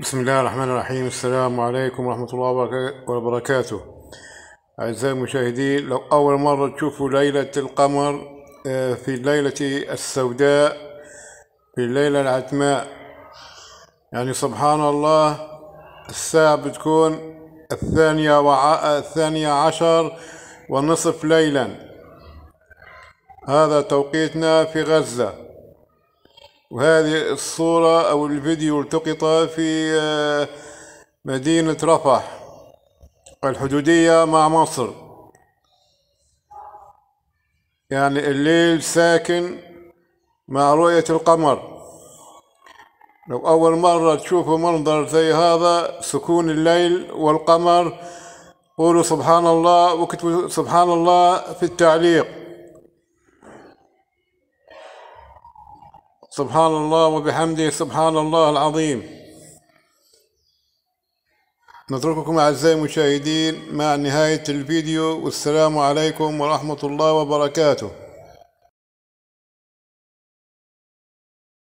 بسم الله الرحمن الرحيم. السلام عليكم ورحمة الله وبركا- وبركاته. أعزائي المشاهدين لو أول مرة تشوفوا ليلة القمر آه، في الليلة السوداء في الليلة العتماء يعني سبحان الله الساعة بتكون الثانية وع... الثانية عشر ونصف ليلا. هذا توقيتنا في غزة. وهذه الصورة أو الفيديو التقط في آه، مدينة رفح الحدودية مع مصر. يعني الليل ساكن مع رؤية القمر. لو أول مرة تشوفوا منظر زي هذا سكون الليل والقمر. قولوا سبحان الله واكتبوا سبحان الله في التعليق. سبحان الله وبحمده سبحان الله العظيم. نترككم أعزائي المشاهدين مع نهاية الفيديو والسلام عليكم ورحمة الله وبركاته.